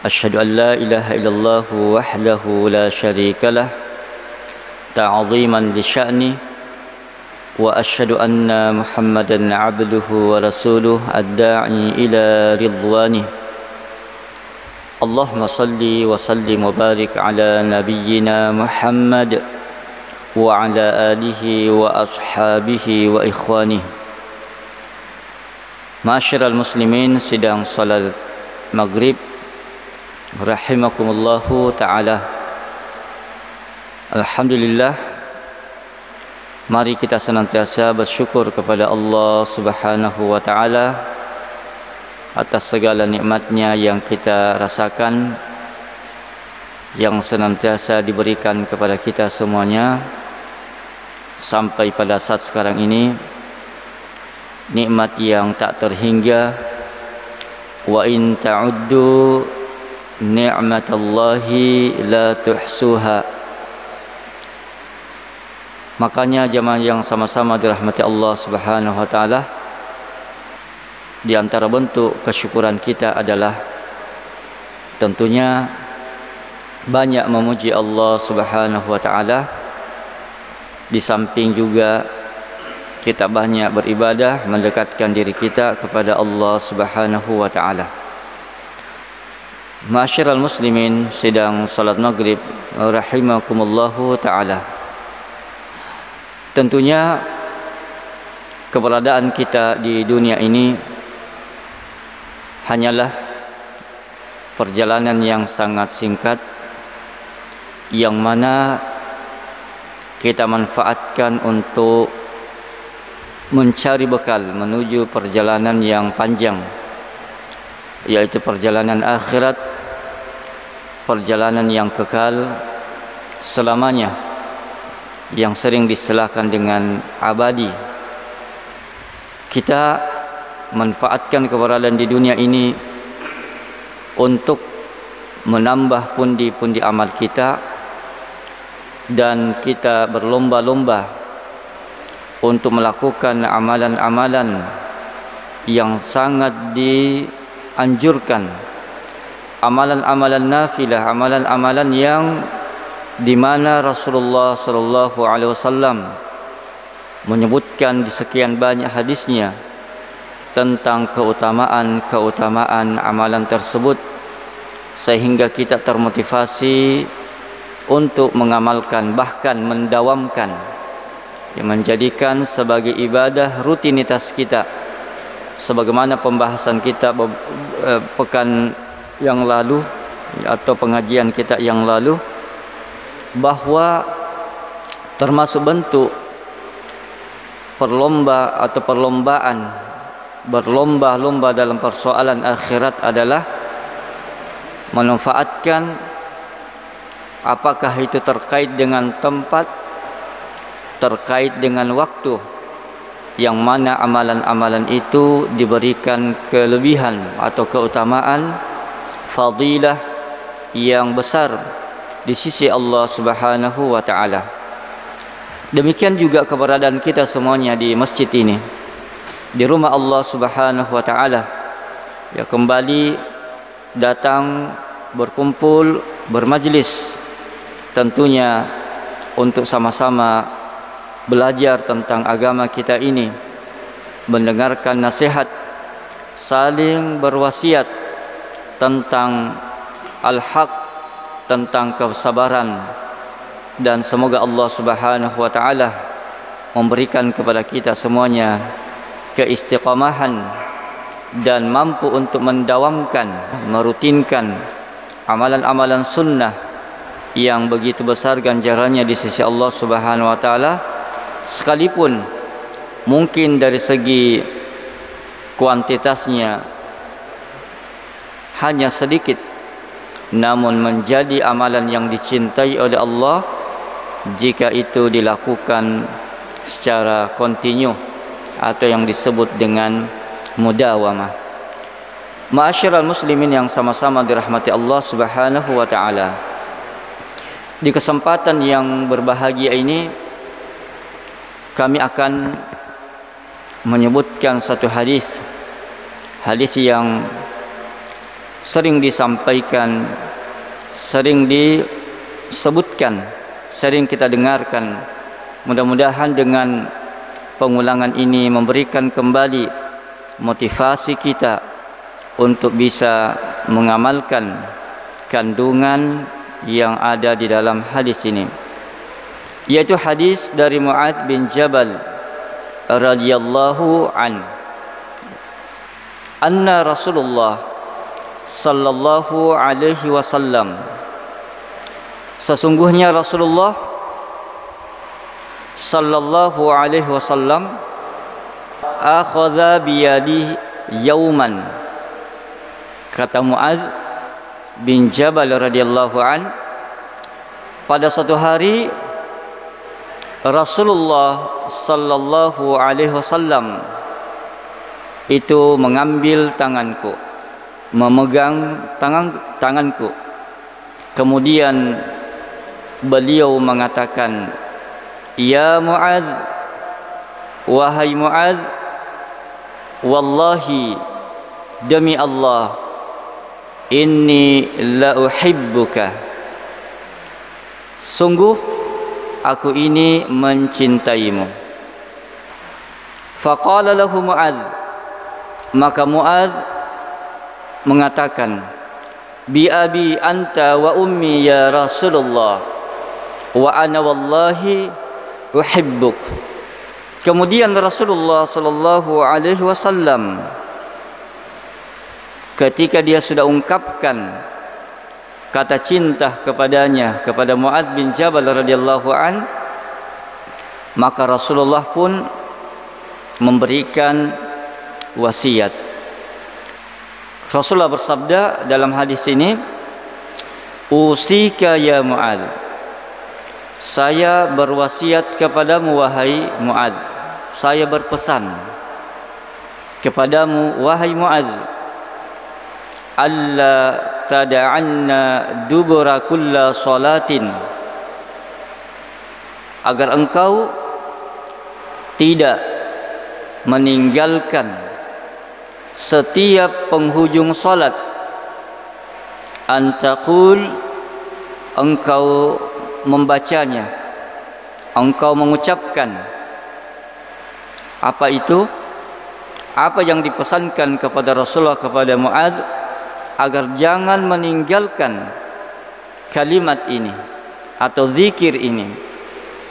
أشهد أن لا إله إلا الله وحده لا شريك له تعظيما لشأنه وأشهد أن محمدا عبده ورسوله الداعي إلى رضوانه. اللهم صل وسلم وبارك على نبينا محمد وعلى آله وأصحابه وإخوانه. معاشر المسلمين sidang صلاة المغرب rahimakumullah taala. Alhamdulillah. Mari kita senantiasa bersyukur kepada Allah Subhanahu wa taala atas segala nikmatnya yang kita rasakan yang senantiasa diberikan kepada kita semuanya. Sampai pada saat sekarang ini nikmat yang tak terhingga. Wa in ta'uddu ni'matallahi la tuhsuha Makanya jemaah yang sama-sama dirahmati Allah Subhanahu wa taala di antara bentuk kesyukuran kita adalah tentunya banyak memuji Allah Subhanahu wa taala di samping juga kita banyak beribadah mendekatkan diri kita kepada Allah Subhanahu wa taala. Masyiral muslimin sedang salat maghrib rahimakumullahu taala. Tentunya keberadaan kita di dunia ini hanyalah perjalanan yang sangat singkat yang mana kita manfaatkan untuk mencari bekal menuju perjalanan yang panjang yaitu perjalanan akhirat perjalanan yang kekal selamanya yang sering diselahkan dengan abadi. Kita manfaatkan keberadaan di dunia ini untuk menambah pundi-pundi amal kita dan kita berlomba-lomba untuk melakukan amalan-amalan yang sangat dianjurkan amalan-amalan nafilah amalan-amalan yang di mana Rasulullah sallallahu alaihi wasallam menyebutkan di sekian banyak hadisnya tentang keutamaan-keutamaan amalan tersebut sehingga kita termotivasi untuk mengamalkan bahkan mendawamkan yang menjadikan sebagai ibadah rutinitas kita sebagaimana pembahasan kita eh, pekan yang lalu atau pengajian kita yang lalu bahawa termasuk bentuk perlomba atau perlombaan berlomba-lomba dalam persoalan akhirat adalah memanfaatkan apakah itu terkait dengan tempat terkait dengan waktu yang mana amalan-amalan itu diberikan kelebihan atau keutamaan fadilah yang besar di sisi Allah Subhanahu wa taala. Demikian juga keberadaan kita semuanya di masjid ini. Di rumah Allah Subhanahu wa taala. Ya kembali datang berkumpul bermajlis tentunya untuk sama-sama belajar tentang agama kita ini mendengarkan nasihat saling berwasiat tentang al-haq tentang kesabaran dan semoga Allah Subhanahu wa taala memberikan kepada kita semuanya keistiqamahan dan mampu untuk mendawamkan merutinkan amalan-amalan sunnah yang begitu besar ganjarannya di sisi Allah Subhanahu wa taala sekalipun mungkin dari segi kuantitasnya hanya sedikit namun menjadi amalan yang dicintai oleh Allah jika itu dilakukan secara kontinu atau yang disebut dengan mudawamah. Ma'asyiral muslimin yang sama-sama dirahmati Allah Subhanahu wa taala. Di kesempatan yang berbahagia ini kami akan menyebutkan satu hadis hadis yang sering disampaikan sering disebutkan sering kita dengarkan. Mudah-mudahan dengan pengulangan ini memberikan kembali motivasi kita untuk bisa mengamalkan kandungan yang ada di dalam hadis ini yaitu hadis dari Mu'ad bin Jabal radhiyallahu an. Anna Rasulullah sallallahu alaihi wasallam. Sesungguhnya Rasulullah sallallahu alaihi wasallam akhadha biyadi yauman. Kata Muaz bin Jabal radhiyallahu an pada suatu hari Rasulullah sallallahu alaihi wasallam itu mengambil tanganku memegang tangan tanganku. Kemudian beliau mengatakan ya muad wahai muad wallahi demi Allah inni la uhibbuka. Sungguh aku ini mencintaimu. Faqala lahu muad maka muad mengatakan bi abi anta wa ummi ya rasulullah wa ana wallahi uhibbuk. Kemudian rasulullah sallallahu alaihi wasallam ketika dia sudah ungkapkan kata cinta kepadanya kepada Muad bin Jabal radhiyallahu an maka Rasulullah pun memberikan wasiat. Rasulullah bersabda dalam hadis ini Usika ya Mu'ad Saya berwasiat kepadamu wahai Mu'ad Saya berpesan Kepadamu wahai Mu'ad Alla tada'anna dubura kulla salatin. Agar engkau Tidak Meninggalkan setiap penghujung salat. Antaqul engkau membacanya. Engkau mengucapkan apa itu? Apa yang dipesankan kepada Rasulullah kepada Muad agar jangan meninggalkan kalimat ini atau zikir ini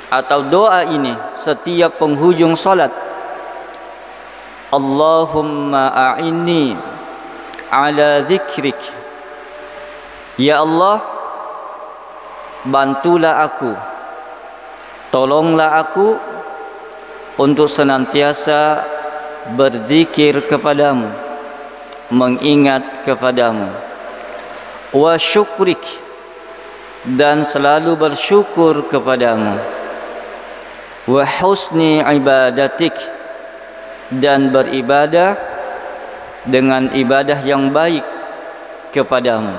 atau doa ini setiap penghujung salat. Allahumma a'inni ala zikrik. Ya Allah bantulah aku tolonglah aku untuk senantiasa berzikir kepadamu mengingat kepadamu wa syukrik dan selalu bersyukur kepadamu wa husni ibadatik dan beribadah dengan ibadah yang baik kepadamu.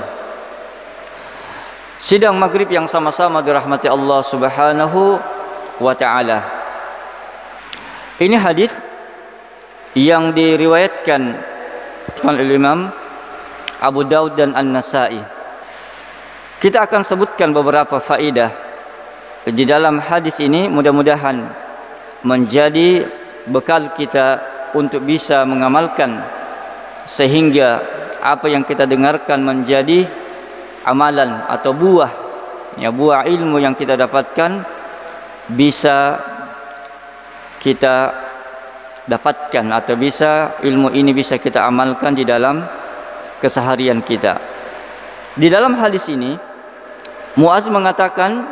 Sidang maghrib yang sama-sama dirahmati Allah Subhanahu wa taala. Ini hadis yang diriwayatkan oleh Imam Abu Daud dan An-Nasa'i. Kita akan sebutkan beberapa faedah di dalam hadis ini mudah-mudahan menjadi bekal kita untuk bisa mengamalkan sehingga apa yang kita dengarkan menjadi amalan atau buah ya buah ilmu yang kita dapatkan bisa kita dapatkan atau bisa ilmu ini bisa kita amalkan di dalam keseharian kita di dalam hadis ini Muaz mengatakan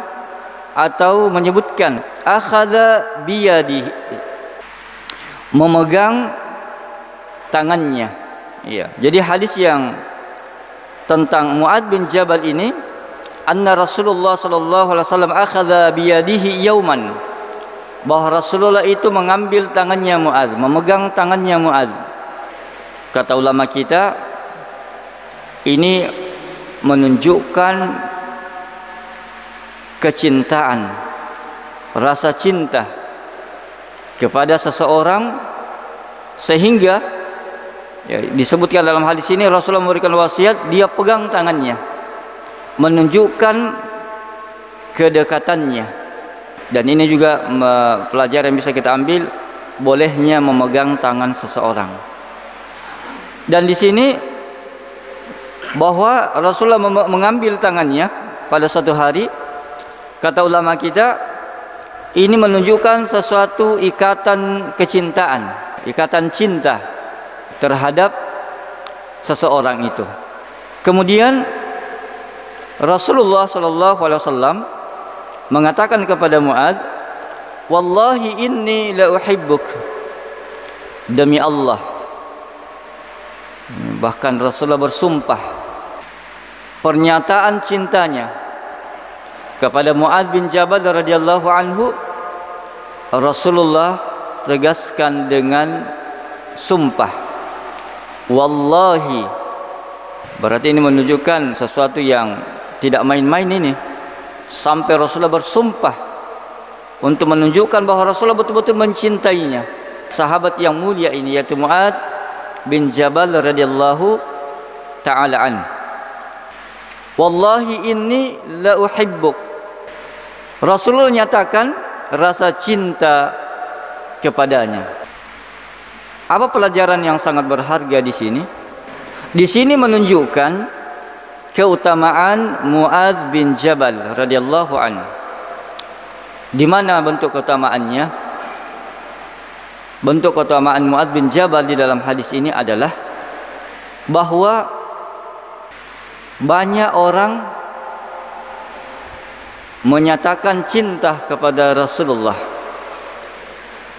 atau menyebutkan akhadha biyadi memegang tangannya. Ya. Jadi hadis yang tentang Muad bin Jabal ini anna Rasulullah sallallahu alaihi wasallam akhadha bi yadihi bahawa Rasulullah itu mengambil tangannya Muad memegang tangannya Muad kata ulama kita ini menunjukkan kecintaan rasa cinta kepada seseorang sehingga ya, disebutkan dalam hadis ini Rasulullah memberikan wasiat dia pegang tangannya menunjukkan kedekatannya dan ini juga pelajaran yang bisa kita ambil bolehnya memegang tangan seseorang dan di sini bahwa Rasulullah mengambil tangannya pada suatu hari kata ulama kita ini menunjukkan sesuatu ikatan kecintaan ikatan cinta terhadap seseorang itu. Kemudian Rasulullah sallallahu alaihi wasallam mengatakan kepada Muad, "Wallahi inni la uhibbuk." Demi Allah. Bahkan Rasulullah bersumpah pernyataan cintanya kepada Muad bin Jabal radhiyallahu anhu Rasulullah tegaskan dengan sumpah wallahi berarti ini menunjukkan sesuatu yang tidak main-main ini sampai Rasulullah bersumpah untuk menunjukkan bahawa Rasulullah betul-betul mencintainya sahabat yang mulia ini yaitu Muad bin Jabal radhiyallahu taala an wallahi inni la uhibbuk Rasulullah nyatakan rasa cinta kepadanya. Apa pelajaran yang sangat berharga di sini? Di sini menunjukkan keutamaan Muaz bin Jabal radhiyallahu an. Di mana bentuk keutamaannya? Bentuk keutamaan Muaz bin Jabal di dalam hadis ini adalah bahawa banyak orang menyatakan cinta kepada Rasulullah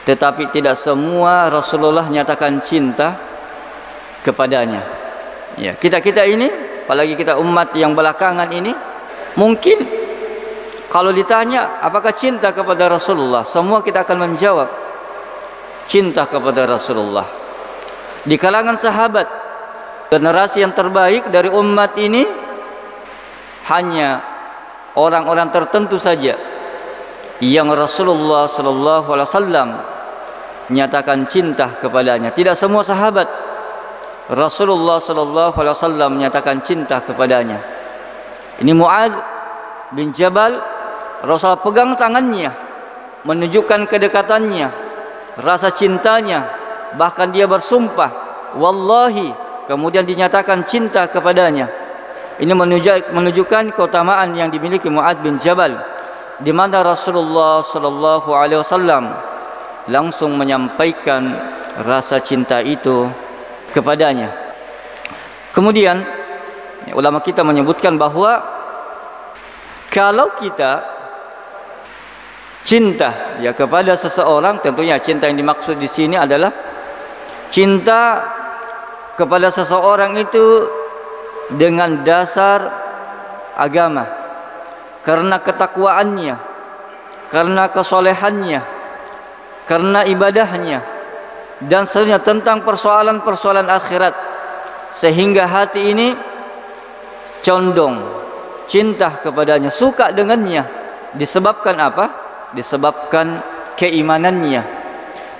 tetapi tidak semua Rasulullah nyatakan cinta kepadanya. Ya, kita-kita ini, apalagi kita umat yang belakangan ini, mungkin kalau ditanya apakah cinta kepada Rasulullah, semua kita akan menjawab cinta kepada Rasulullah. Di kalangan sahabat generasi yang terbaik dari umat ini hanya orang-orang tertentu saja yang Rasulullah sallallahu alaihi wasallam menyatakan cinta kepadanya. Tidak semua sahabat Rasulullah sallallahu alaihi wasallam menyatakan cinta kepadanya. Ini Muad bin Jabal Rasulullah pegang tangannya menunjukkan kedekatannya, rasa cintanya, bahkan dia bersumpah, wallahi kemudian dinyatakan cinta kepadanya. Ini menunjukkan keutamaan yang dimiliki Muad bin Jabal di mana Rasulullah sallallahu alaihi wasallam langsung menyampaikan rasa cinta itu kepadanya. Kemudian ulama kita menyebutkan bahawa kalau kita cinta ya kepada seseorang tentunya cinta yang dimaksud di sini adalah cinta kepada seseorang itu dengan dasar agama karena ketakwaannya karena kesolehannya karena ibadahnya dan seterusnya tentang persoalan-persoalan akhirat. Sehingga hati ini condong cinta kepadanya suka dengannya. Disebabkan apa? Disebabkan keimanannya.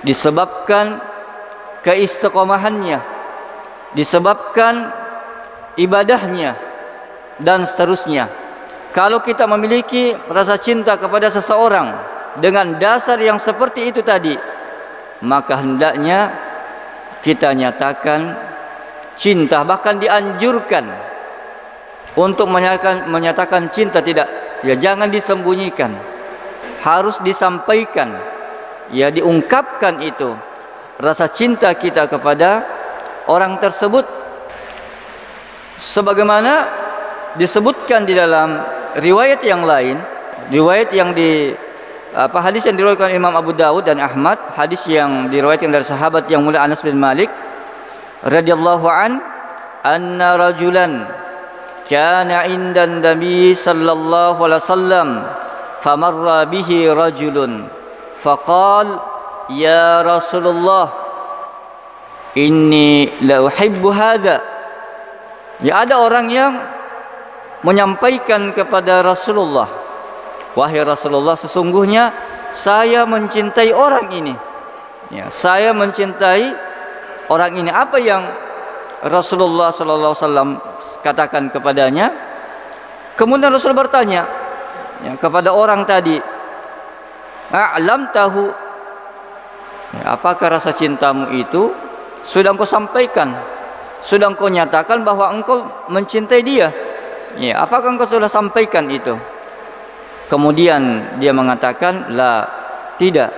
Disebabkan keistiqomahannya. Disebabkan ibadahnya dan seterusnya. Kalau kita memiliki rasa cinta kepada seseorang dengan dasar yang seperti itu tadi maka hendaknya kita nyatakan cinta bahkan dianjurkan untuk menyatakan, menyatakan cinta tidak. Ya jangan disembunyikan. Harus disampaikan. Ya diungkapkan itu rasa cinta kita kepada orang tersebut. Sebagaimana disebutkan di dalam riwayat yang lain riwayat yang di apa hadis yang diriwayatkan Imam Abu Dawud dan Ahmad hadis yang diriwayatkan dari sahabat yang mulia Anas bin Malik radhiyallahu an anna rajulan kana inda nabi sallallahu alaihi wasallam famarra bihi rajulun faqal ya rasulullah inni la uhibbu hadha. Ya ada orang yang menyampaikan kepada Rasulullah wahai Rasulullah sesungguhnya saya mencintai orang ini. Ya saya mencintai orang ini. Apa yang Rasulullah sallallahu alaihi wasallam katakan kepadanya? Kemudian Rasul bertanya ya, kepada orang tadi a'lam tahu ya, apakah rasa cintamu itu? Sudah engkau sampaikan sudah engkau nyatakan bahwa engkau mencintai dia. Ya apakah engkau sudah sampaikan itu kemudian dia mengatakan la tidak.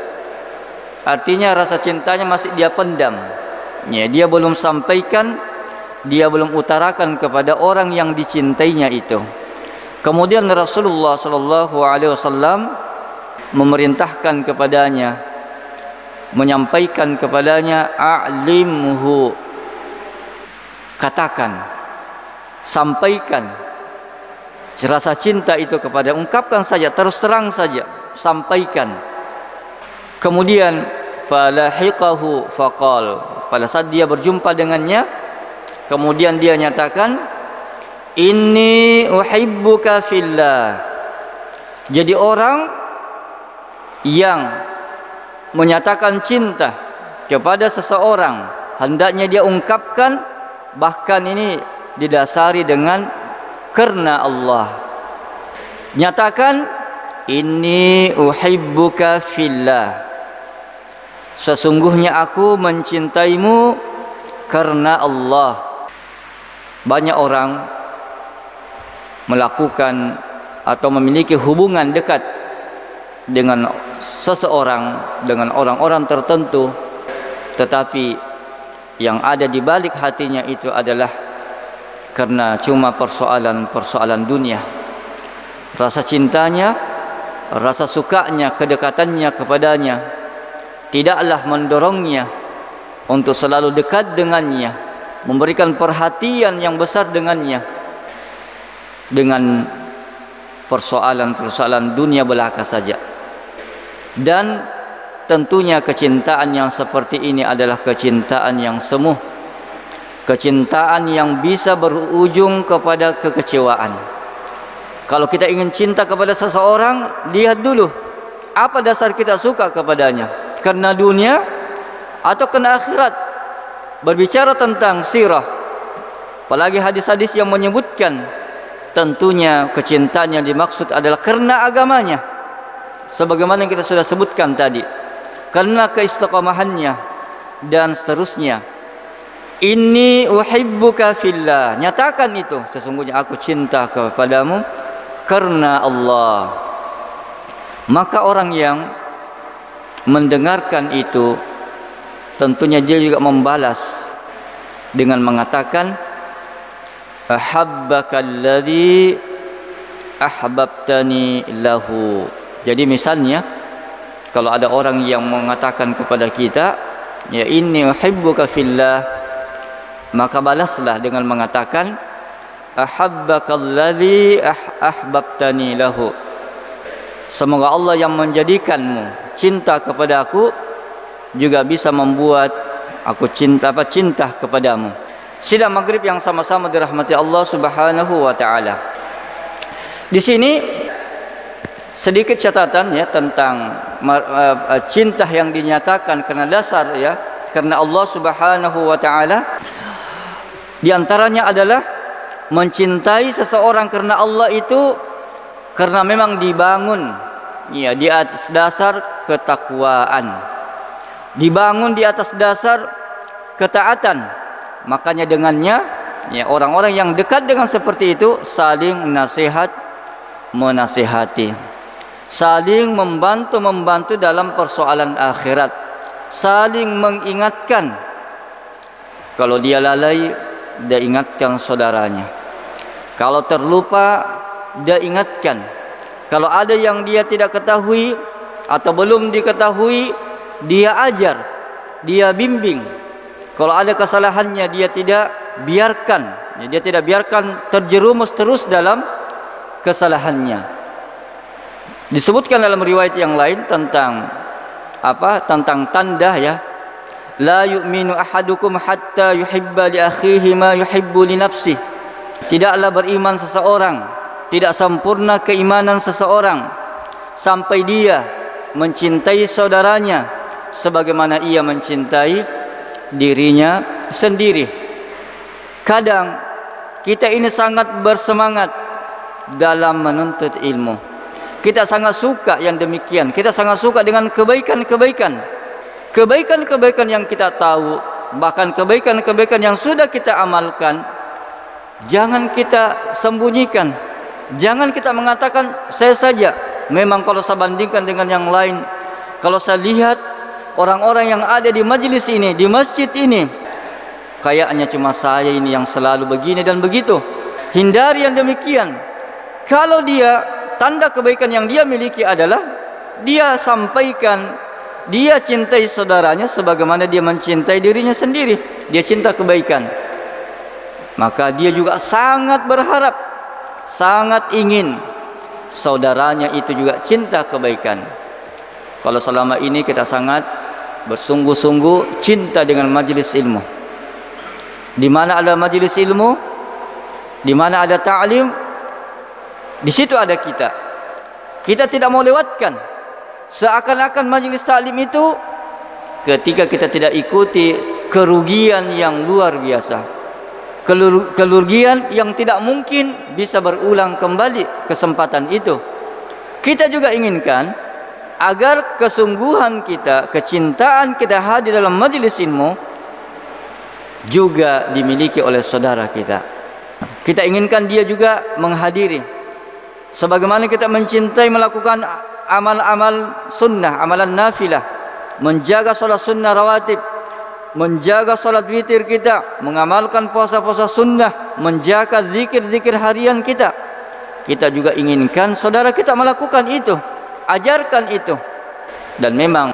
Artinya rasa cintanya masih dia pendam. Ya dia belum sampaikan dia belum utarakan kepada orang yang dicintainya itu. Kemudian Rasulullah sallallahu alaihi wasallam memerintahkan kepadanya menyampaikan kepadanya a'limhu. Katakan sampaikan rasa cinta itu kepada ungkapkan saja terus terang saja sampaikan. Kemudian falahiqahu faqal. Pada saat dia berjumpa dengannya kemudian dia nyatakan inni uhibbuka fillah. Jadi orang yang menyatakan cinta kepada seseorang hendaknya dia ungkapkan bahkan ini didasari dengan karena Allah. Nyatakan inni uhibbuka fillah. Sesungguhnya aku mencintaimu karena Allah. Banyak orang melakukan atau memiliki hubungan dekat dengan seseorang dengan orang-orang tertentu tetapi yang ada di balik hatinya itu adalah karena cuma persoalan-persoalan dunia. Rasa cintanya rasa sukanya kedekatannya kepadanya tidaklah mendorongnya untuk selalu dekat dengannya memberikan perhatian yang besar dengannya. Dengan persoalan-persoalan dunia belaka saja. Dan tentunya kecintaan yang seperti ini adalah kecintaan yang semu kecintaan yang bisa berujung kepada kekecewaan. Kalau kita ingin cinta kepada seseorang lihat dulu apa dasar kita suka kepadanya. Karena dunia atau karena akhirat? Berbicara tentang sirah. Apalagi hadis-hadis yang menyebutkan tentunya kecintaan yang dimaksud adalah karena agamanya. Sebagaimana yang kita sudah sebutkan tadi. Karena keistiqamahannya dan seterusnya ini uhibbuka fillah. Nyatakan itu. Sesungguhnya aku cinta kepadamu karena Allah. Maka orang yang mendengarkan itu tentunya dia juga membalas dengan mengatakan ahabbaka alladhi ahbabtani lahu. Jadi misalnya kalau ada orang yang mengatakan kepada kita ya inni uhibbuka fillah maka balaslah dengan mengatakan ahabbakalladzi ah ahbabtani lahu. Semoga Allah yang menjadikanmu cinta kepada aku juga bisa membuat aku cinta apa cinta kepadamu. Sidang maghrib yang sama-sama dirahmati Allah Subhanahu wa taala. Di sini sedikit catatan ya tentang uh, cinta yang dinyatakan karena dasar ya karena Allah Subhanahu wa taala di antaranya adalah mencintai seseorang karena Allah itu karena memang dibangun ya di atas dasar ketakwaan. Dibangun di atas dasar ketaatan. Makanya dengannya ya orang-orang yang dekat dengan seperti itu saling nasihat menasihati. Saling membantu-membantu dalam persoalan akhirat. Saling mengingatkan. Kalau dia lalai dia ingatkan saudaranya. Kalau terlupa dia ingatkan. Kalau ada yang dia tidak ketahui atau belum diketahui dia ajar dia bimbing. Kalau ada kesalahannya dia tidak biarkan. Dia tidak biarkan terjerumus terus dalam kesalahannya. Disebutkan dalam riwayat yang lain tentang apa? Tentang tanda ya la yu'minu ahadukum hatta yuhibba li akhihi ma yuhibbu li nafsihi tidaklah beriman seseorang tidak sempurna keimanan seseorang sampai dia mencintai saudaranya sebagaimana ia mencintai dirinya sendiri. Kadang kita ini sangat bersemangat dalam menuntut ilmu. Kita sangat suka yang demikian. Kita sangat suka dengan kebaikan-kebaikan kebaikan-kebaikan yang kita tahu bahkan kebaikan-kebaikan yang sudah kita amalkan jangan kita sembunyikan. Jangan kita mengatakan saya saja. Memang kalau saya bandingkan dengan yang lain kalau saya lihat orang-orang yang ada di majlis ini di masjid ini kayaknya cuma saya ini yang selalu begini dan begitu. Hindari yang demikian. Kalau dia tanda kebaikan yang dia miliki adalah dia sampaikan dia cintai saudaranya sebagaimana dia mencintai dirinya sendiri dia cinta kebaikan maka dia juga sangat berharap sangat ingin saudaranya itu juga cinta kebaikan kalau selama ini kita sangat bersungguh-sungguh cinta dengan majlis ilmu di mana ada majlis ilmu di mana ada ta'lim di situ ada kita. Kita tidak mau lewatkan. Seakan-akan majlis taklim itu ketika kita tidak ikuti kerugian yang luar biasa. Kerugian yang tidak mungkin bisa berulang kembali kesempatan itu. Kita juga inginkan agar kesungguhan kita, kecintaan kita hadir dalam majlis ilmu juga dimiliki oleh saudara kita. Kita inginkan dia juga menghadiri sebagaimana kita mencintai melakukan amal-amal sunnah, amalan nafilah, menjaga solat sunnah rawatib, menjaga solat witir kita, mengamalkan puasa-puasa sunnah, menjaga zikir-zikir harian kita. Kita juga inginkan saudara kita melakukan itu, ajarkan itu. Dan memang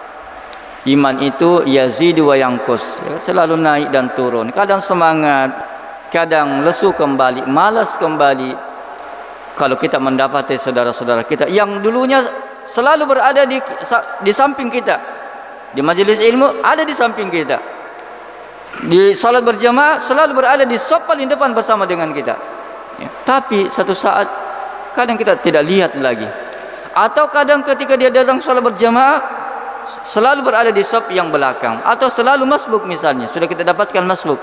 iman itu yazidu wa yanqus, ya, selalu naik dan turun. Kadang semangat, kadang lesu kembali, malas kembali, kalau kita mendapati saudara-saudara kita yang dulunya selalu berada di di samping kita. Di majelis ilmu ada di samping kita. Di salat berjamaah selalu berada di sop paling depan bersama dengan kita. Ya. tapi satu saat kadang kita tidak lihat lagi. Atau kadang ketika dia datang salat berjamaah selalu berada di sop yang belakang. Atau selalu masbuk misalnya sudah kita dapatkan masbuk.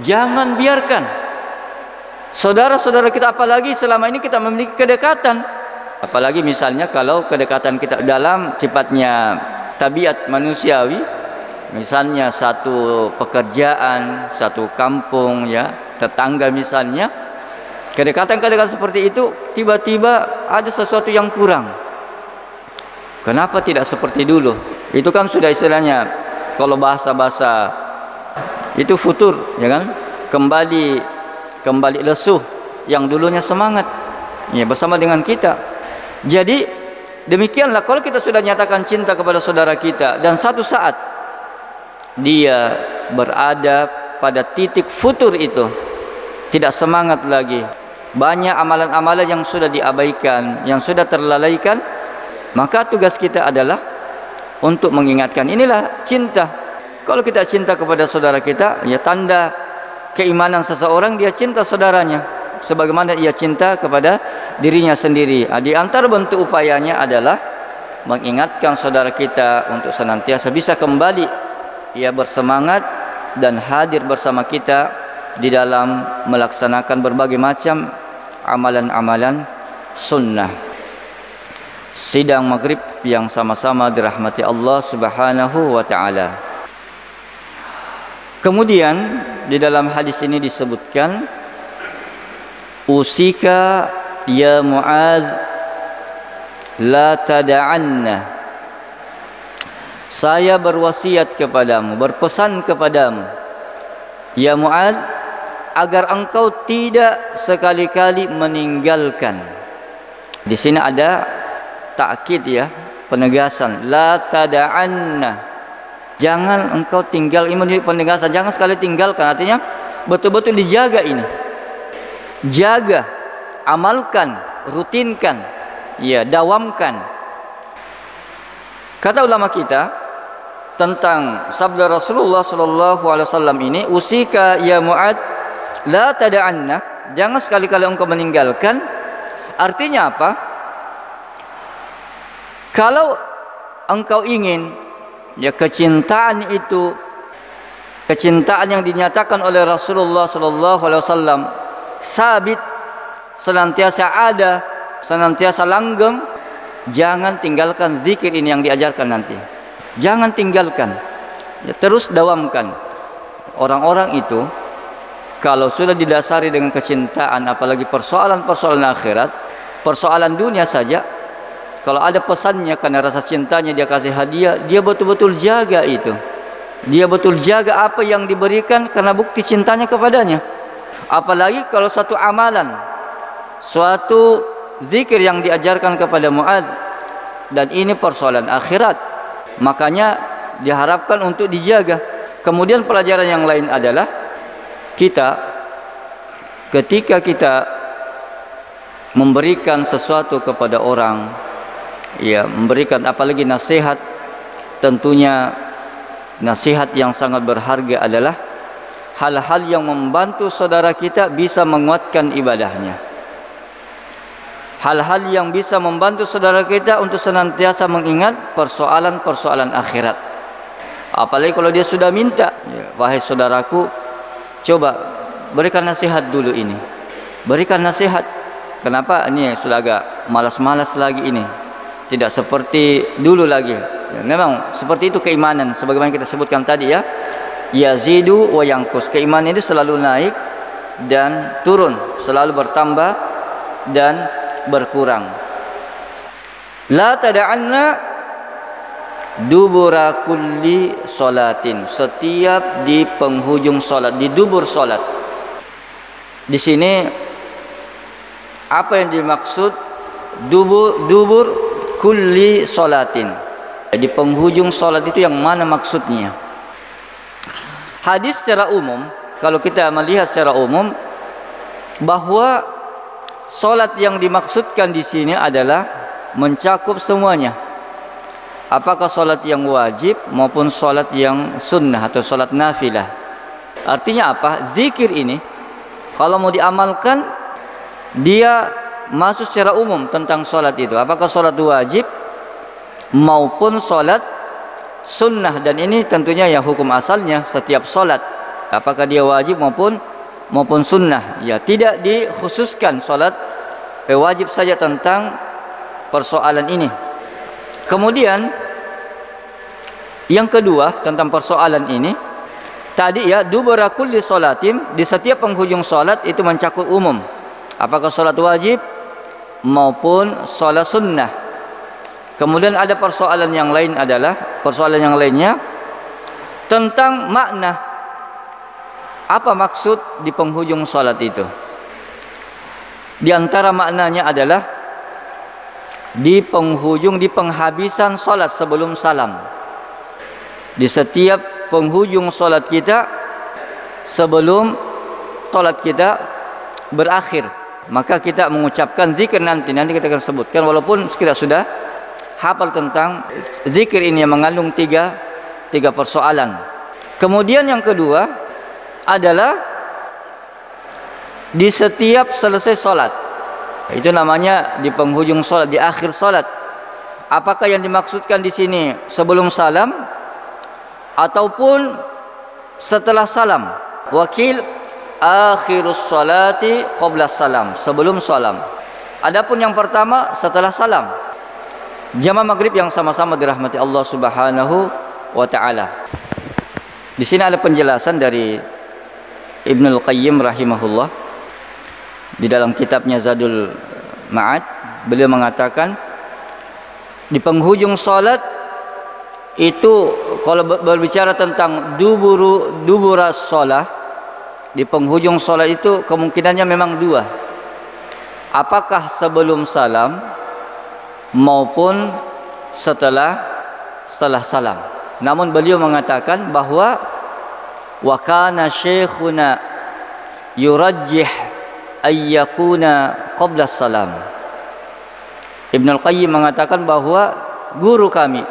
Jangan biarkan. Saudara-saudara kita apalagi selama ini kita memiliki kedekatan apalagi misalnya kalau kedekatan kita dalam sifatnya tabiat manusiawi misalnya satu pekerjaan satu kampung ya tetangga misalnya kedekatan-kedekatan seperti itu tiba-tiba ada sesuatu yang kurang. Kenapa tidak seperti dulu? Itu kan sudah istilahnya kalau bahasa-bahasa itu futur ya kan? Kembali kembali lesuh yang dulunya semangat. Ya bersama dengan kita jadi demikianlah kalau kita sudah nyatakan cinta kepada saudara kita dan satu saat dia berada pada titik futur itu tidak semangat lagi. Banyak amalan-amalan yang sudah diabaikan yang sudah terlalaikan maka tugas kita adalah untuk mengingatkan inilah cinta. Kalau kita cinta kepada saudara kita ya tanda keimanan seseorang dia cinta saudaranya sebagaimana ia cinta kepada dirinya sendiri. Ha, di antara bentuk upayanya adalah mengingatkan saudara kita untuk senantiasa bisa kembali ia bersemangat dan hadir bersama kita di dalam melaksanakan berbagai macam amalan-amalan sunnah. Sidang maghrib yang sama-sama dirahmati Allah Subhanahu wa taala. Kemudian di dalam hadis ini disebutkan usika ya Muad la tada'anna saya berwasiat kepadamu berpesan kepadamu ya Muad agar engkau tidak sekali-kali meninggalkan di sini ada takkid ya penegasan la tada'anna Jangan engkau tinggal iman di penegasan. Jangan sekali tinggalkan. Artinya betul-betul dijaga ini. Jaga, amalkan, rutinkan, ya, dawamkan. Kata ulama kita tentang sabda Rasulullah sallallahu alaihi wasallam ini, "Usika ya Muad, la tada'anna." Jangan sekali-kali engkau meninggalkan. Artinya apa? Kalau engkau ingin ya kecintaan itu kecintaan yang dinyatakan oleh Rasulullah sallallahu alaihi wasallam sabit senantiasa ada senantiasa langgeng jangan tinggalkan zikir ini yang diajarkan nanti. Jangan tinggalkan ya, terus dawamkan. Orang-orang itu kalau sudah didasari dengan kecintaan apalagi persoalan-persoalan akhirat persoalan dunia saja kalau ada pesannya karena rasa cintanya dia kasih hadiah dia betul-betul jaga itu. Dia betul jaga apa yang diberikan karena bukti cintanya kepadanya. Apalagi kalau satu amalan, suatu zikir yang diajarkan kepada Muaz dan ini persoalan akhirat. Makanya diharapkan untuk dijaga. Kemudian pelajaran yang lain adalah kita ketika kita memberikan sesuatu kepada orang ya memberikan apalagi nasihat tentunya nasihat yang sangat berharga adalah hal-hal yang membantu saudara kita bisa menguatkan ibadahnya. Hal-hal yang bisa membantu saudara kita untuk senantiasa mengingat persoalan-persoalan akhirat. Apalagi kalau dia sudah minta, ya, wahai saudaraku, coba berikan nasihat dulu ini. Berikan nasihat. Kenapa ini sudah agak malas-malas lagi ini? Tidak seperti dulu lagi. Ya, memang seperti itu keimanan sebagaimana kita sebutkan tadi ya. Yazidu wa yanqus. Keimanan itu selalu naik dan turun, selalu bertambah dan berkurang. La tada'anna dubura kulli salatin. Setiap di penghujung salat, di dubur salat. Di sini apa yang dimaksud dubur dubur kulli salatin? di penghujung solat itu yang mana maksudnya hadis secara umum kalau kita melihat secara umum bahawa solat yang dimaksudkan di sini adalah mencakup semuanya. Apakah solat yang wajib maupun solat yang sunnah atau solat nafilah. Artinya apa? Zikir ini kalau mau diamalkan dia masuk secara umum tentang solat itu. Apakah solat wajib maupun solat sunnah. Dan ini tentunya yang hukum asalnya setiap solat. Apakah dia wajib maupun maupun sunnah. Ya tidak dikhususkan solat wajib saja tentang persoalan ini. Kemudian yang kedua tentang persoalan ini tadi ya dubara kulli solatim di setiap penghujung solat itu mencakup umum. Apakah solat wajib maupun solat sunnah Kemudian ada persoalan yang lain adalah persoalan yang lainnya tentang makna apa maksud di penghujung salat itu. Di antara maknanya adalah di penghujung di penghabisan salat sebelum salam. Di setiap penghujung salat kita sebelum salat kita berakhir maka kita mengucapkan zikir nanti nanti kita akan sebutkan walaupun kita sudah hafal tentang zikir ini yang mengandung tiga tiga persoalan. Kemudian yang kedua adalah di setiap selesai solat. Itu namanya di penghujung solat, di akhir solat. Apakah yang dimaksudkan di sini sebelum salam ataupun setelah salam? Wakil akhirus salati qabla salam, sebelum salam. Adapun yang pertama setelah salam jamaah maghrib yang sama-sama dirahmati Allah Subhanahu wa taala. Di sini ada penjelasan dari Ibnu Al-Qayyim rahimahullah di dalam kitabnya Zadul Ma'ad beliau mengatakan di penghujung salat itu kalau berbicara tentang duburu dubura salat di penghujung salat itu kemungkinannya memang dua apakah sebelum salam maupun setelah setelah salam. Namun beliau mengatakan bahawa wa kana syekhuna yurajjih ayyakuna qabla salam Ibn Al-Qayyim mengatakan bahawa guru kami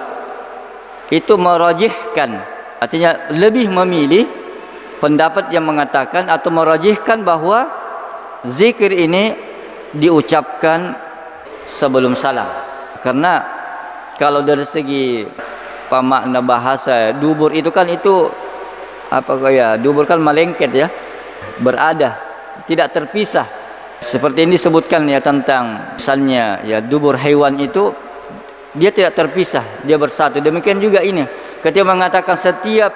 itu merajihkan artinya lebih memilih pendapat yang mengatakan atau merajihkan bahawa zikir ini diucapkan sebelum salam karena kalau dari segi makna bahasa dubur itu kan itu apa kaya dubur kan malengket ya berada tidak terpisah. Seperti ini disebutkan ya tentang misalnya ya dubur hewan itu dia tidak terpisah dia bersatu. Demikian juga ini ketika mengatakan setiap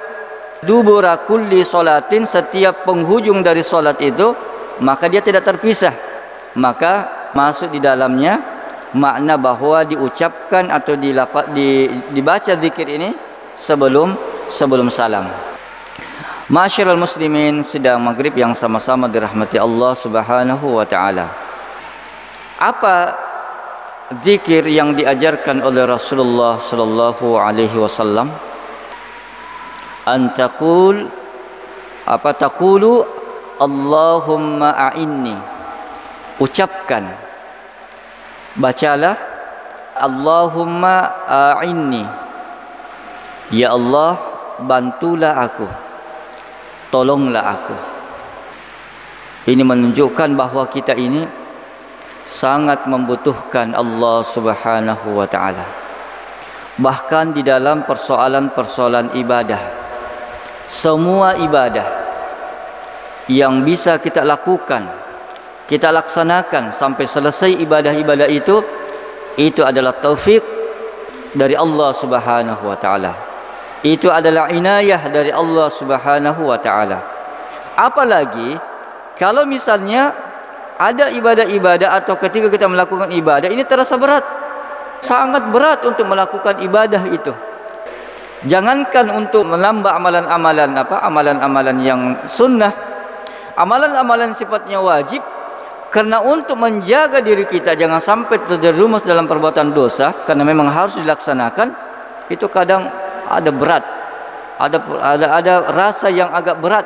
dubur kulli salatin setiap penghujung dari salat itu maka dia tidak terpisah. Maka masuk di dalamnya makna bahawa diucapkan atau dilapat, di, dibaca zikir ini sebelum sebelum salam Masyarul muslimin sedang maghrib yang sama-sama dirahmati Allah Subhanahu wa taala. Apa zikir yang diajarkan oleh Rasulullah sallallahu alaihi wasallam? Antakul apa takulu Allahumma a'inni. Ucapkan. Bacalah Allahumma a'inni. Ya Allah, bantulah aku. Tolonglah aku. Ini menunjukkan bahawa kita ini sangat membutuhkan Allah Subhanahu wa taala. Bahkan di dalam persoalan-persoalan ibadah semua ibadah yang bisa kita lakukan kita laksanakan sampai selesai ibadah-ibadah itu itu adalah taufik dari Allah Subhanahu wa taala itu adalah inayah dari Allah Subhanahu wa taala. Apalagi kalau misalnya ada ibadah-ibadah atau ketika kita melakukan ibadah ini terasa berat. Sangat berat untuk melakukan ibadah itu. Jangankan untuk menambah amalan-amalan apa? Amalan-amalan yang sunnah. Amalan-amalan sifatnya wajib karena untuk menjaga diri kita jangan sampai terjerumus dalam perbuatan dosa karena memang harus dilaksanakan itu kadang ada berat. Ada ada ada rasa yang agak berat.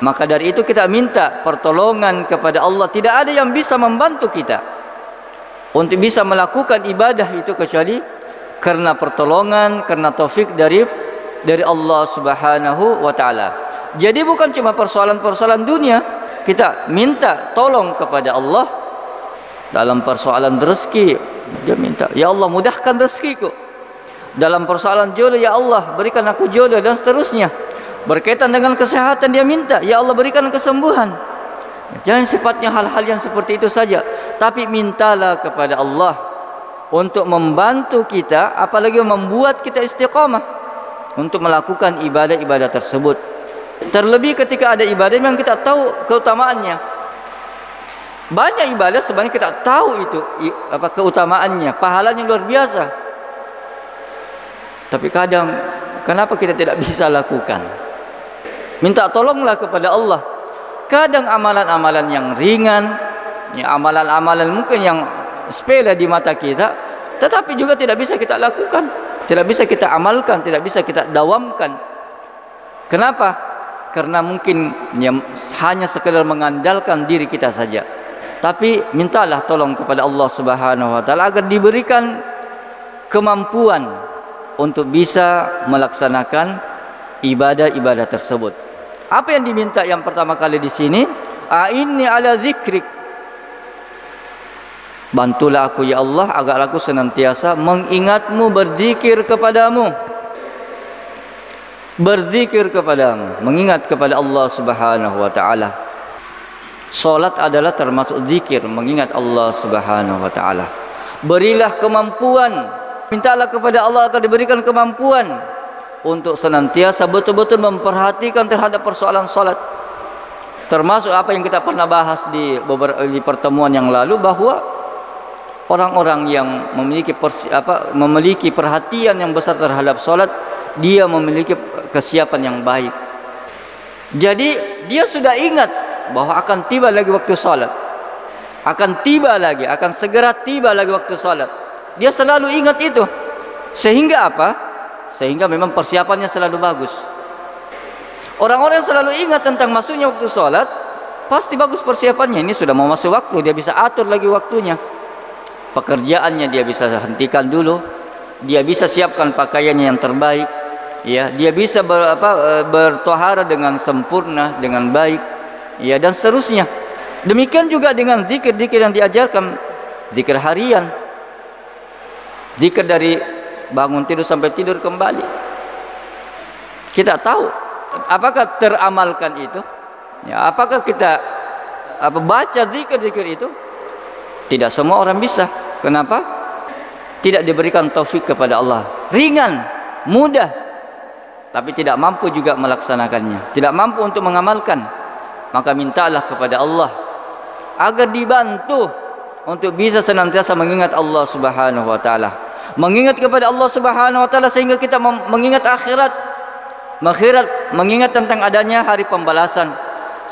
Maka dari itu kita minta pertolongan kepada Allah. Tidak ada yang bisa membantu kita untuk bisa melakukan ibadah itu kecuali karena pertolongan karena taufik dari dari Allah Subhanahu wa taala. Jadi bukan cuma persoalan-persoalan dunia kita minta tolong kepada Allah dalam persoalan rezeki. Dia minta ya Allah mudahkan rezekiku. Dalam persoalan jodoh ya Allah berikan aku jodoh dan seterusnya. Berkaitan dengan kesehatan dia minta ya Allah berikan kesembuhan. Jangan sifatnya hal-hal yang seperti itu saja tapi mintalah kepada Allah untuk membantu kita apalagi membuat kita istiqamah untuk melakukan ibadah-ibadah tersebut terlebih ketika ada ibadah yang kita tahu keutamaannya banyak ibadah sebenarnya kita tahu itu apa keutamaannya pahalanya luar biasa tapi kadang kenapa kita tidak bisa lakukan? Minta tolonglah kepada Allah. Kadang amalan-amalan yang ringan, ya amalan-amalan mungkin yang sepele di mata kita, tetapi juga tidak bisa kita lakukan, tidak bisa kita amalkan, tidak bisa kita dawamkan. Kenapa? Karena mungkin ya, hanya sekedar mengandalkan diri kita saja. Tapi mintalah tolong kepada Allah Subhanahu wa taala agar diberikan kemampuan untuk bisa melaksanakan ibadah-ibadah tersebut. Apa yang diminta yang pertama kali di sini? A'inni ala zikrik. Bantulah aku ya Allah agar aku senantiasa mengingatmu berzikir kepadamu. Berzikir kepadamu, mengingat kepada Allah Subhanahu wa taala. Salat adalah termasuk zikir, mengingat Allah Subhanahu wa taala. Berilah kemampuan mintalah kepada Allah agar diberikan kemampuan untuk senantiasa betul-betul memperhatikan terhadap persoalan salat termasuk apa yang kita pernah bahas di beberapa di pertemuan yang lalu bahawa orang-orang yang memiliki persi, apa memiliki perhatian yang besar terhadap salat dia memiliki kesiapan yang baik. Jadi dia sudah ingat bahawa akan tiba lagi waktu salat akan tiba lagi akan segera tiba lagi waktu salat dia selalu ingat itu. Sehingga apa? Sehingga memang persiapannya selalu bagus. Orang-orang yang selalu ingat tentang masuknya waktu sholat pasti bagus persiapannya. Ini sudah mau masuk waktu dia bisa atur lagi waktunya. Pekerjaannya dia bisa hentikan dulu. Dia bisa siapkan pakaiannya yang terbaik ya dia bisa ber, apa, e, bertohara dengan sempurna dengan baik. Ya dan seterusnya. Demikian juga dengan zikir-zikir yang diajarkan. Zikir harian. Zikir dari bangun tidur sampai tidur kembali. Kita tahu apakah teramalkan itu? Ya apakah kita apa baca zikir-zikir itu? Tidak semua orang bisa. Kenapa? Tidak diberikan taufik kepada Allah. Ringan mudah tapi tidak mampu juga melaksanakannya. Tidak mampu untuk mengamalkan. Maka mintalah kepada Allah agar dibantu untuk bisa senantiasa mengingat Allah Subhanahu wa taala. Mengingat kepada Allah Subhanahu wa taala sehingga kita mengingat akhirat. Akhirat mengingat tentang adanya hari pembalasan.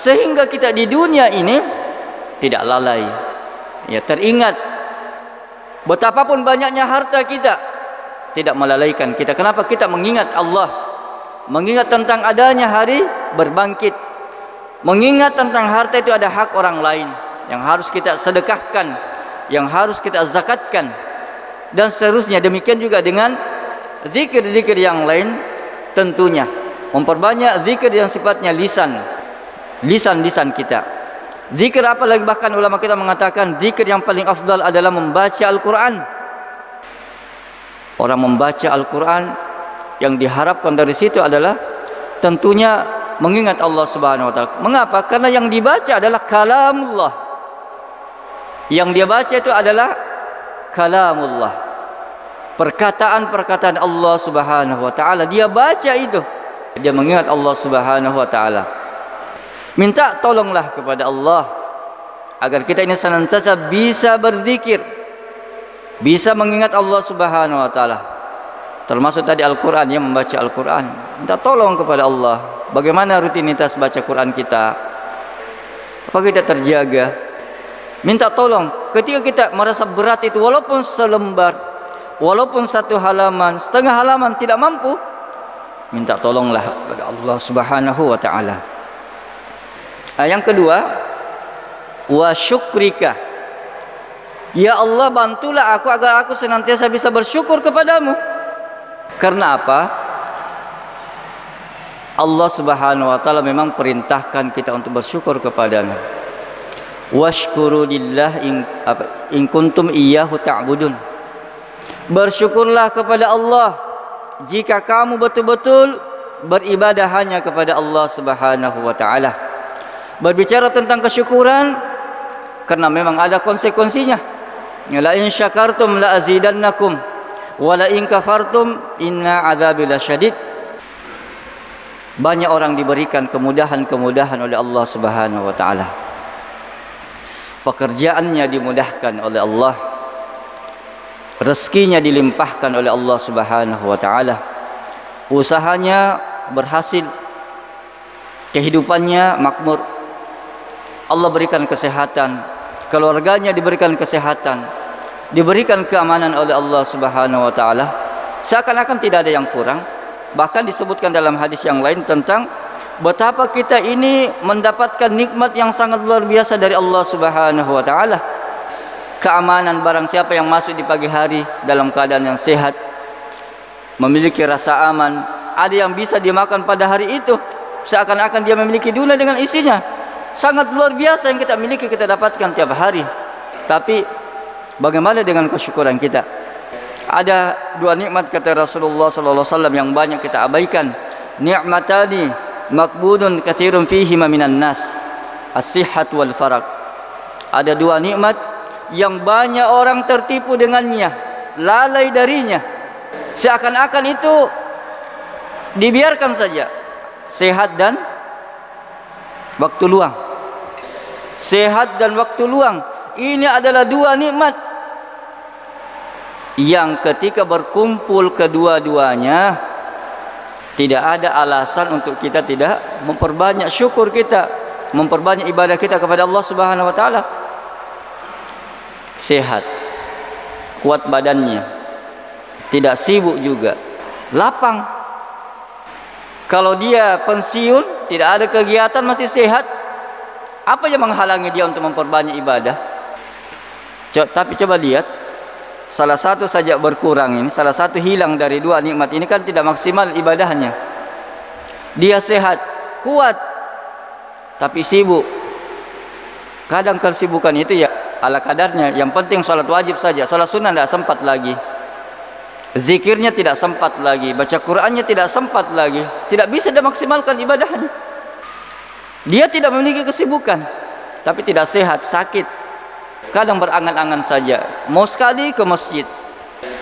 Sehingga kita di dunia ini tidak lalai. Ya teringat betapapun banyaknya harta kita tidak melalaikan kita. Kenapa? Kita mengingat Allah mengingat tentang adanya hari berbangkit. Mengingat tentang harta itu ada hak orang lain yang harus kita sedekahkan yang harus kita zakatkan. Dan seterusnya demikian juga dengan zikir-zikir yang lain tentunya. Memperbanyak zikir yang sifatnya lisan. Lisan-lisan kita. Zikir apa lagi? Bahkan ulama kita mengatakan zikir yang paling afdal adalah membaca Al-Quran. Orang membaca Al-Quran yang diharapkan dari situ adalah tentunya mengingat Allah Subhanahu wa taala. Mengapa? Karena yang dibaca adalah kalamullah. Yang dia baca itu adalah kalamullah. Perkataan-perkataan Allah Subhanahu wa taala. Dia baca itu. Dia mengingat Allah Subhanahu wa taala. Minta tolonglah kepada Allah agar kita ini senantiasa bisa berzikir bisa mengingat Allah Subhanahu wa taala termasuk tadi Al-Qur'an yang membaca Al-Qur'an. Minta tolong kepada Allah. Bagaimana rutinitas baca Quran kita? Apa kita terjaga? Minta tolong. Ketika kita merasa berat itu walaupun selembar walaupun satu halaman setengah halaman tidak mampu minta tolonglah kepada Allah Subhanahu wa taala. Ah, yang kedua wa syukrika. Ya Allah bantulah aku agar aku senantiasa bisa bersyukur kepadamu karena apa? Allah Subhanahu wa taala memang perintahkan kita untuk bersyukur kepadanya. Washkuru lillah in, apa, in kuntum iyyahu ta'budun. Bersyukurlah kepada Allah jika kamu betul-betul beribadah hanya kepada Allah Subhanahu wa taala. Berbicara tentang kesyukuran karena memang ada konsekuensinya. La in syakartum la azidannakum wa la in kafartum inna adzabi lasyadid. Banyak orang diberikan kemudahan-kemudahan oleh Allah Subhanahu wa taala. Pekerjaannya dimudahkan oleh Allah. Rezekinya dilimpahkan oleh Allah Subhanahu wa taala. Usahanya berhasil. Kehidupannya makmur. Allah berikan kesehatan. Keluarganya diberikan kesehatan diberikan keamanan oleh Allah Subhanahu wa taala seakan-akan tidak ada yang kurang bahkan disebutkan dalam hadis yang lain tentang betapa kita ini mendapatkan nikmat yang sangat luar biasa dari Allah Subhanahu wa taala. Keamanan barang siapa yang masuk di pagi hari dalam keadaan yang sehat, memiliki rasa aman, ada yang bisa dimakan pada hari itu seakan-akan dia memiliki dunia dengan isinya. Sangat luar biasa yang kita miliki kita dapatkan tiap hari. Tapi bagaimana dengan kesyukuran kita? Ada dua nikmat kata Rasulullah sallallahu alaihi wasallam yang banyak kita abaikan. Nikmatani makbudun kathirun fihi minan nas as-sihhat wal farag. Ada dua nikmat yang banyak orang tertipu dengannya lalai darinya. Seakan-akan itu dibiarkan saja. Sehat dan waktu luang. Sehat dan waktu luang. Ini adalah dua nikmat yang ketika berkumpul kedua-duanya tidak ada alasan untuk kita tidak memperbanyak syukur kita memperbanyak ibadah kita kepada Allah Subhanahu wa taala sehat kuat badannya tidak sibuk juga lapang kalau dia pensiun tidak ada kegiatan masih sehat Apa yang menghalangi dia untuk memperbanyak ibadah? Co tapi coba lihat salah satu saja berkurang ini, salah satu hilang dari dua nikmat ini kan tidak maksimal ibadahnya. Dia sehat, kuat, tapi sibuk. Kadang kesibukan itu ya ala kadarnya. Yang penting solat wajib saja, solat sunnah tidak sempat lagi. Zikirnya tidak sempat lagi, baca Qurannya tidak sempat lagi, tidak bisa dia maksimalkan ibadahnya. Dia tidak memiliki kesibukan, tapi tidak sehat, sakit. Kadang berangan-angan saja. Mau sekali ke masjid,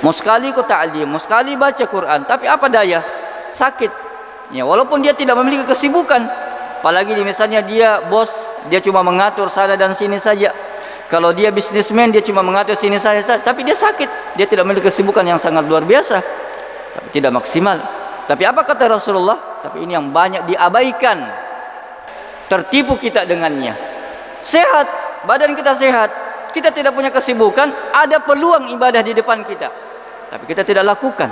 mau sekali ke ta'lim, mau sekali baca Quran, tapi apa daya? Sakit. Ya, walaupun dia tidak memiliki kesibukan, apalagi misalnya dia bos, dia cuma mengatur sana dan sini saja. Kalau dia bisnismen dia cuma mengatur sini saja, tapi dia sakit. Dia tidak memiliki kesibukan yang sangat luar biasa. Tapi tidak maksimal. Tapi apa kata Rasulullah? Tapi ini yang banyak diabaikan. Tertipu kita dengannya. Sehat, badan kita sehat. Kita tidak punya kesibukan, ada peluang ibadah di depan kita. Tapi kita tidak lakukan.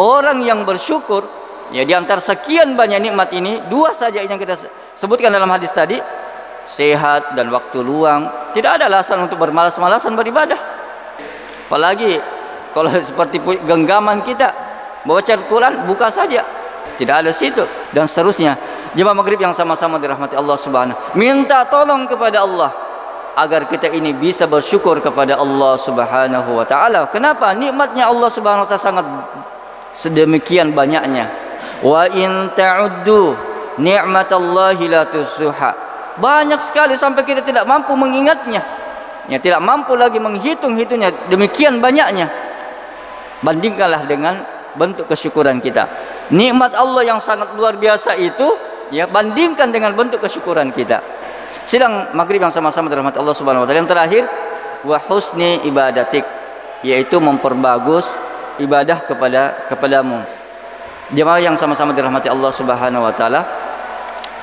Orang yang bersyukur, ya di antara sekian banyak nikmat ini, dua saja yang kita sebutkan dalam hadis tadi, sehat dan waktu luang. Tidak ada alasan untuk bermalas-malasan beribadah. Apalagi kalau seperti genggaman kita baca Al-Quran buka saja. Tidak ada situ. Dan seterusnya. Jemaah maghrib yang sama-sama dirahmati Allah subhanahu minta tolong kepada Allah agar kita ini bisa bersyukur kepada Allah subhanahu wa ta'ala. Kenapa? Nikmatnya Allah subhanahu wa ta'ala sangat sedemikian banyaknya. Wa in ta'uddu ni'matallahi la tusuha banyak sekali sampai kita tidak mampu mengingatnya. Ya tidak mampu lagi menghitung-hitungnya demikian banyaknya. Bandingkanlah dengan bentuk kesyukuran kita. Nikmat Allah yang sangat luar biasa itu ya bandingkan dengan bentuk kesyukuran kita sidang maghrib yang sama-sama dirahmati Allah Subhanahu wa taala. Yang terakhir wa husni ibadatik yaitu memperbagus ibadah kepada kepadamu. Jemaah yang sama-sama dirahmati Allah Subhanahu wa taala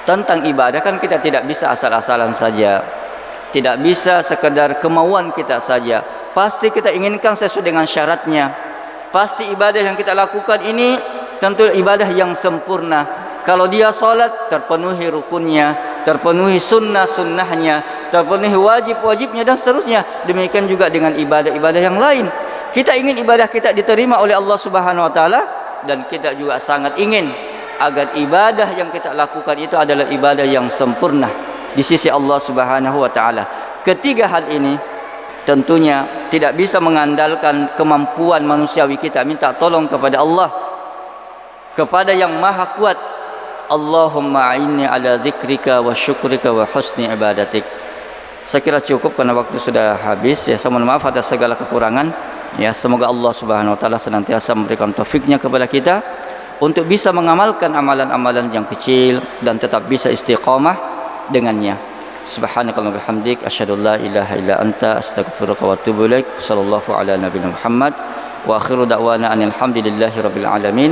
tentang ibadah kan kita tidak bisa asal-asalan saja. Tidak bisa sekedar kemauan kita saja. Pasti kita inginkan sesuai dengan syaratnya. Pasti ibadah yang kita lakukan ini tentu ibadah yang sempurna. Kalau dia solat terpenuhi rukunnya terpenuhi sunnah-sunnahnya terpenuhi wajib-wajibnya dan seterusnya. Demikian juga dengan ibadah-ibadah yang lain. Kita ingin ibadah kita diterima oleh Allah Subhanahu wa taala dan kita juga sangat ingin agar ibadah yang kita lakukan itu adalah ibadah yang sempurna di sisi Allah Subhanahu wa taala. Ketiga hal ini tentunya tidak bisa mengandalkan kemampuan manusiawi kita. Minta tolong kepada Allah kepada yang maha kuat Allahumma inni ala dzikrika wa syukrika wa husni ibadatik saya kira cukup karena waktu sudah habis ya saya mohon maaf atas segala kekurangan ya semoga Allah Subhanahu wa taala senantiasa memberikan taufiknya kepada kita untuk bisa mengamalkan amalan-amalan yang kecil dan tetap bisa istiqamah dengannya. Subhanakallahumma bihamdik asyhadu la ilaha illa anta astaghfiruka wa atubu ilaik. Sallallahu ala nabiyina Muhammad wa akhiru da'wana alhamdulillahi rabbil alamin.